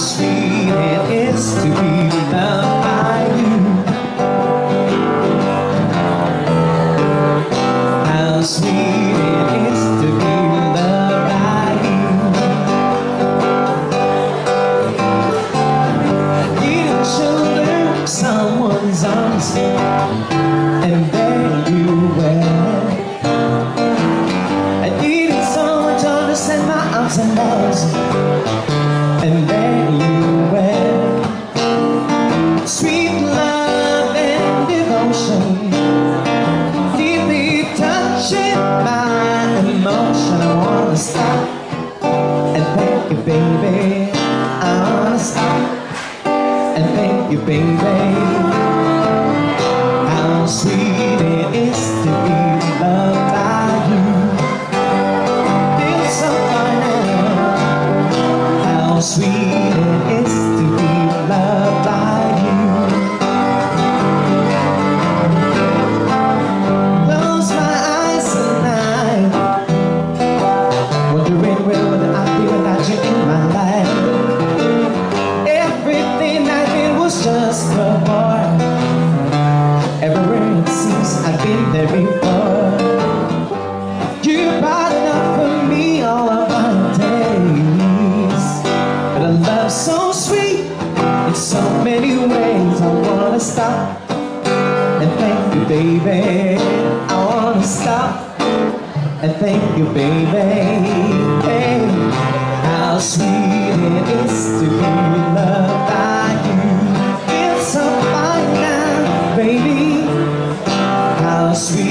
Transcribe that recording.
sweet it is to be loved by you. How sweet it is to be loved by you. Getting shoulder someone's arms and there you were. I needed someone to understand my ups and downs and my emotion. I wanna stop and thank you, baby. I wanna stop and thank you, baby. There every part. You brighten enough for me all of my days. But a love so sweet in so many ways. I wanna stop and thank you, baby. I wanna stop and thank you, baby. Hey, how sweet it is to be. sweet.